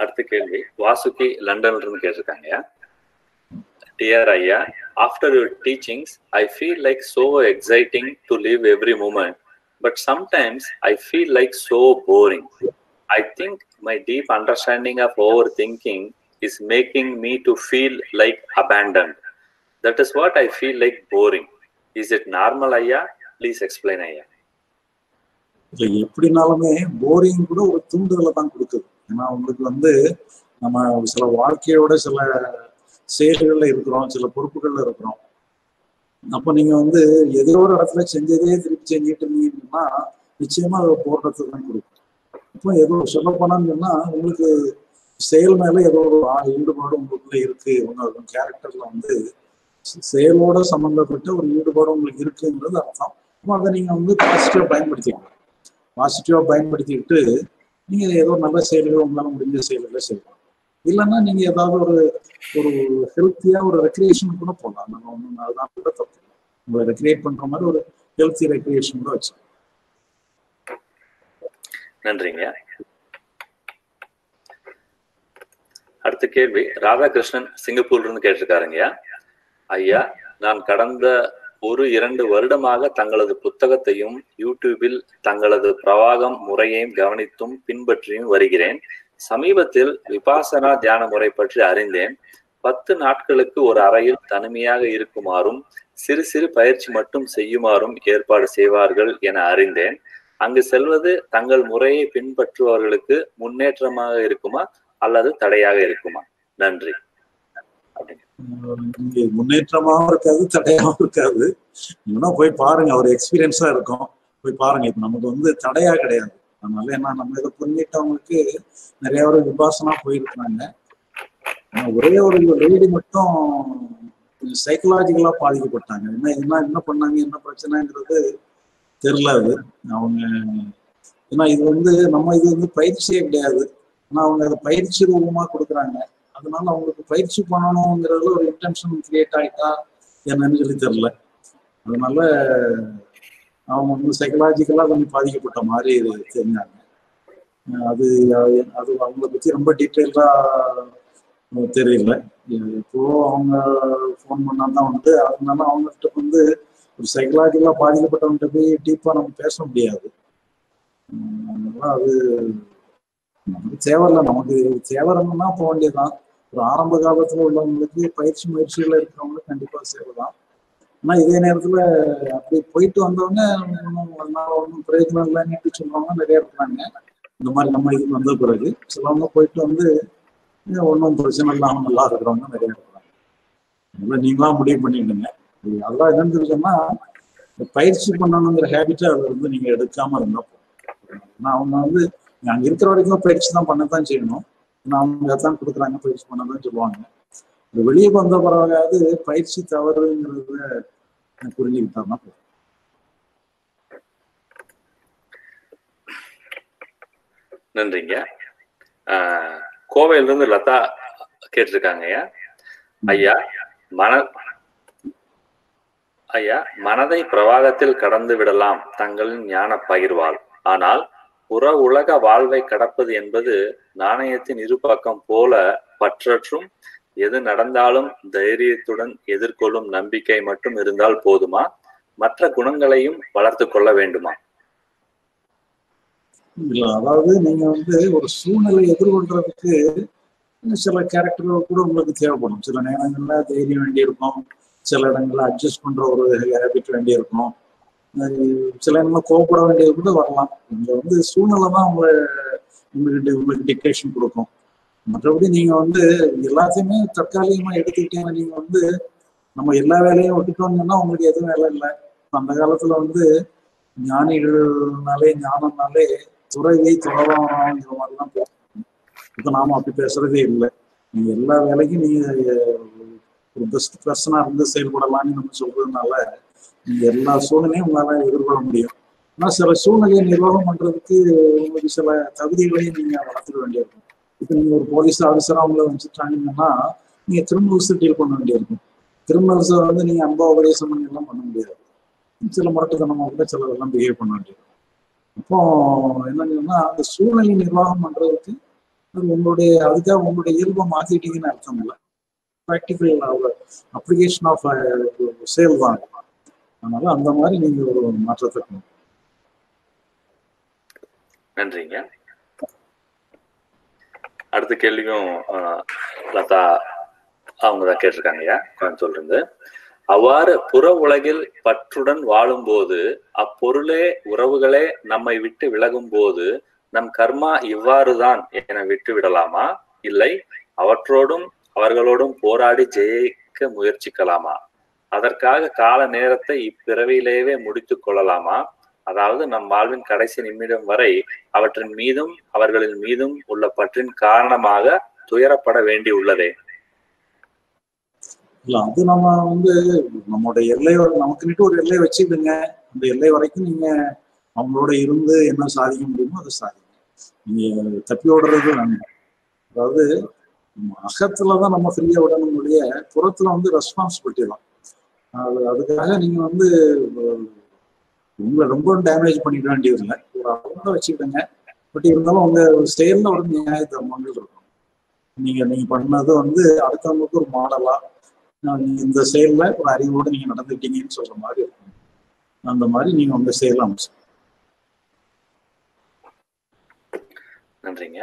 அடுத்த கேள்வி வாசுகி லண்டன்ல இருந்து கேட்டிருக்காங்க டியர் ஐயா after your teachings I feel like so exciting to live every moment but sometimes I feel like so boring I think my deep understanding of over thinking is making me to feel like abandon that is what I feel like boring is it normal ஐயா please explain ஐயா இல்லை எப்படினாலுமே boring கூட ஒரு தூண்டுதலை தான் கொடுக்குது ஏன்னா உங்களுக்கு வந்து நம்ம சில வாழ்க்கையோட சில செயல்கள்ல இருக்கிறோம் சில பொறுப்புகள்ல இருக்கிறோம். அப்போ நீங்க வந்து ஏதோ ஒரு இடத்துல செஞ்சதே திருப்பி செஞ்சுட்டு இருந்தீங்கன்னா நிச்சயமா அது போராட்டத்தை தான் கொடுக்கும். இப்போ ஏதோ சொல்ல போனான்னு உங்களுக்கு செயல் மேல ஏதோ ஒரு ஈடுபாடு உங்களுக்குள்ள இருக்கு. உங்க கேரக்டர்ல வந்து செயலோட சம்பந்தப்பட்ட ஒரு ஈடுபாடு உங்களுக்கு இருக்குங்கிறது அர்த்தம். அப்போ அதை நீங்க வந்து பாசிட்டிவா பயன்படுத்திக்கலாம். பாசிட்டிவா பயன்படுத்திக்கிட்டு நீங்க ஏதோ நல்ல செயல்கள் உங்களால் முடிஞ்ச செயல்களை செய்யலாம். இல்லைன்னா நீங்க ஏதாவது ஒரு ஒரு ஹெல்த்தியா ஒரு ரெக்ரியேஷன் கூட போகலாம் நம்ம ஒன்றும் அதுதான் கூட தப்பு உங்களை ரெக்ரியேட் பண்ற மாதிரி ஒரு ஹெல்த்தி ரெக்ரியேஷன் கூட வச்சு நன்றிங்க. அடுத்த கேள்வி. ராதாகிருஷ்ணன் சிங்கப்பூர்ல இருந்து கேட்டிருக்காருங்க ஐயா நான் கடந்த ஒரு இரண்டு வருடமாக தங்களது புத்தகத்தையும் யூடியூபில் தங்களது பிரவாகம் முறையையும் கவனித்தும் பின்பற்றியும் வருகிறேன். சமீபத்தில் விபாசனா தியான முறை பற்றி அறிந்தேன். பத்து நாட்களுக்கு ஒரு அறையில் தனிமையாக இருக்குமாறும் சிறு சிறு பயிற்சி மட்டும் செய்யுமாறும் ஏற்பாடு செய்வார்கள் என அறிந்தேன். அங்கு செல்வது தங்கள் முறையை பின்பற்றுபவர்களுக்கு முன்னேற்றமாக இருக்குமா அல்லது தடையாக இருக்குமா? நன்றி. அப்படின்னு முன்னேற்றமாகவும் இருக்காது தடையாகவும் இருக்காது. இன்னும் போய் பாருங்க ஒரு எக்ஸ்பீரியன்ஸா இருக்கும். போய் பாருங்க இப்ப நமக்கு வந்து தடையா கிடையாது. அதனால என்ன நம்ம இதை புரிஞ்சிட்டவங்களுக்கு நிறைய ஒரு விபாசமா போயிருக்கிறாங்க. ஒரே ஒரு லேடி மட்டும் சைக்கலாஜிக்கலா பாதிக்கப்பட்டாங்க. என்ன என்ன என்ன பண்ணாங்க என்ன பிரச்சனைங்கிறது தெரியல அது. அவங்க ஏன்னா இது வந்து நம்ம இது வந்து பயிற்சியே கிடையாது. ஆனா அவங்க அதை பயிற்சி ரூபமா கொடுக்குறாங்க. அதனால அவங்களுக்கு பயிற்சி பண்ணணுங்கிறதுல ஒரு இன்டென்ஷன் கிரியேட் ஆகிட்டா என்னன்னு சொல்லி தெரியல. அதனால அவங்க வந்து சைக்கலாஜிக்கலாக கொஞ்சம் பாதிக்கப்பட்ட மாதிரி தெரிஞ்சாங்க. அது அது அவங்கள பற்றி ரொம்ப டீட்டெயிலாக தெரியல. இப்போ அவங்க ஃபோன் பண்ணால் தான் வந்து அதனால அவங்ககிட்ட வந்து ஒரு சைக்கலாஜிக்கலாக பாதிக்கப்பட்டவங்ககிட்ட போய் டீப்பாக நம்ம பேச முடியாது. அதனால அது நமக்கு தேவையில்ல. நமக்கு தேவைன்னா போக வேண்டியதுதான். ஒரு ஆரம்ப காலத்துல உள்ளவங்களுக்கு பயிற்சி முயற்சிகள் இருக்கிறவங்களுக்கு கண்டிப்பா சேரலாம் ஆனா இதே நேரத்துல அப்படி போயிட்டு வந்தவங்க ஒன்றும் ஒன்றும் பிரயோஜனம் இல்லைன்னு சொல்றவங்க நிறைய இருக்கிறாங்க. இந்த மாதிரி நம்ம இதுக்கு வந்த பிறகு சிலவங்க போயிட்டு வந்து ஒன்றும் பிரச்சனை இல்லாமல் நல்லா இருக்கிறவங்க நிறைய இருக்கிறாங்க. அதனால நீங்களா முடிவு பண்ணிடுங்க. அதெல்லாம் என்னன்னு தெரிஞ்சோம்னா இந்த பயிற்சி பண்ணணுங்கிற ஹேபிட்டை அதை வந்து நீங்க எடுக்காம இருந்தா போதும். ஏன்னா அவங்க வந்து அங்க இருக்கிற வரைக்கும் பயிற்சி தான் பண்ணத்தான் செய்யணும். அவங்க தான் கொடுக்குறாங்க பயிற்சி பண்ணதான் சொல்லுவாங்க. இந்த வெளியே வந்த பிறகாவது பயிற்சி தவறுங்கிறத புரிஞ்சுக்கிட்டாருன்னா போதும். நன்றிங்க. கோவையில இருந்து லதா கேட்டிருக்காங்க ஐயா. ஐயா மன ஐயா மனதை பிரவாகத்தில் கடந்து விடலாம் தங்களின் ஞான பகிர்வால் ஆனால் புற உலக வாழ்வை கடப்பது என்பது நாணயத்தின் இருபக்கம் போல பற்றற்றும் எது நடந்தாலும் தைரியத்துடன் எதிர்கொள்ளும் நம்பிக்கை மட்டும் இருந்தால் போதுமா? மற்ற குணங்களையும் வளர்த்து கொள்ள வேண்டுமா? இல்ல அதாவது நீங்க வந்து ஒரு சூழ்நிலை எதிர்கொள்றதுக்கு சில கேரக்டர்கள் கூட உங்களுக்கு தேவைப்படும். சில நேரங்கள்ல தைரியம் வேண்டியிருக்கும் சில இடங்கள்ல அட்ஜஸ்ட் பண்ற ஒரு ஹேபிட் வேண்டியிருக்கும். இருக்கும் சில நேரம் கோவப்பட வேண்டியது கூட வரலாம். இங்க வந்து சூழ்நிலை தான் உங்களை உங்களுக்கு உங்களுக்கு டிக்டேஷன் கொடுக்கும். மற்றபடி நீங்க வந்து எல்லாத்தையுமே தற்காலிகமா எடுத்துக்கிட்டீங்கன்னா நீங்க வந்து நம்ம எல்லா வேலையும் விட்டுட்டோம்னா உங்களுக்கு எதுவும் வேலை இல்லை. அந்த காலத்துல வந்து ஞானிகள்னாலே ஞானம்னாலே துறையை துறவாங்கிற மாதிரிலாம் பேசுவாங்க இப்போ நாம அப்படி பேசுறதே இல்லை. நீங்க எல்லா வேலைக்கும் நீங்க ஒரு பெஸ்ட் பர்சனா இருந்து செயல்படலாம்னு நம்ம சொல்றதுனால எல்லா சூழ்நிலையும் உங்களால எதிர்கொள்ள முடியும். ஆனா சில சூழ்நிலையை நிர்வாகம் பண்றதுக்கு உங்களுக்கு சில தகுதிகளையும் நீங்க வளர்த்துக்க வேண்டியிருக்கும். இப்போ நீங்க ஒரு போலீஸ் ஆஃபீஸரா உங்களை வச்சுட்டாங்கன்னா நீங்க கிரிமினல்ஸ் டீல் பண்ண வேண்டியிருக்கும். கிரிமினல்ஸை வந்து நீங்க அன்பா உபதேசம் பண்ணி எல்லாம் பண்ண முடியாது. சில முரட்டுத்தனமாக கூட சிலதெல்லாம் பிஹேவ் பண்ண வேண்டியது அப்போ என்னன்னா அந்த சூழ்நிலை நிர்வாகம் பண்றதுக்கு உங்களுடைய அதுக்காக உங்களுடைய இயல்பை மாத்திட்டீங்கன்னு அர்த்தம் இல்லை. ப்ராக்டிக்கல் அப்ளிகேஷன் ஆஃப் சேல் தான் அதனால அந்த மாதிரி நீங்க ஒரு மாற்றத்தை கொண்டு நன்றிங்க. அடுத்த கேள்வியும் லதா அவங்க தான் கேட்டிருக்காங்க கோயம்புத்தூர்ல இருந்து அவ்வாறு புற உலகில் பற்றுடன் வாழும்போது அப்பொருளே உறவுகளே நம்மை விட்டு விலகும் போது நம் கர்மா இவ்வாறுதான் என விட்டு விடலாமா? இல்லை அவற்றோடும் அவர்களோடும் போராடி ஜெயிக்க முயற்சிக்கலாமா? அதற்காக கால நேரத்தை இப்பிறவியிலேயே முடித்துக் கொள்ளலாமா? அதாவது நம் வாழ்வின் கடைசி நிமிடம் வரை அவற்றின் மீதும் அவர்களின் மீதும் உள்ள பற்றின் காரணமாக துயரப்பட வேண்டி உள்ளதே. இல்ல அது நம்ம வந்து நம்மளுடைய எல்லை வரை- நமக்குன்னுட்டு ஒரு எல்லை வச்சுக்கிடுங்க அந்த எல்லை வரைக்கும் நீங்க அவங்களோட இருந்து என்ன சாதிக்க முடியுமோ அதை சாதிங்க. நீங்க தப்பி ஓடுறது வேண்டாம் அதாவது அகத்துலதான் நம்ம ஃப்ரீயா விடணும் ஒழிய புறத்துல வந்து ரெஸ்பான்சிபிலிட்டி தான். அது அதுக்காக நீங்க வந்து உங்களை ரொம்ப டேமேஜ் பண்ணிக்க வேண்டியது இல்லை ஒரு அளவுல வச்சுக்கிட்டங்க. பட் இருந்தாலும் உங்க செயல்ல ஒரு நியாய தர்மங்கள் இருக்கும் நீங்க நீங்க பண்ணது வந்து அடுத்தவங்களுக்கு ஒரு மாடலா நீங்க இந்த செயல்ல ஒரு அறிவோடு நீங்க நடந்துட்டீங்கன்னு சொல்ற மாதிரி இருக்கும் அந்த மாதிரி நீங்க உங்க செயல அமைச்சு. நன்றிங்க.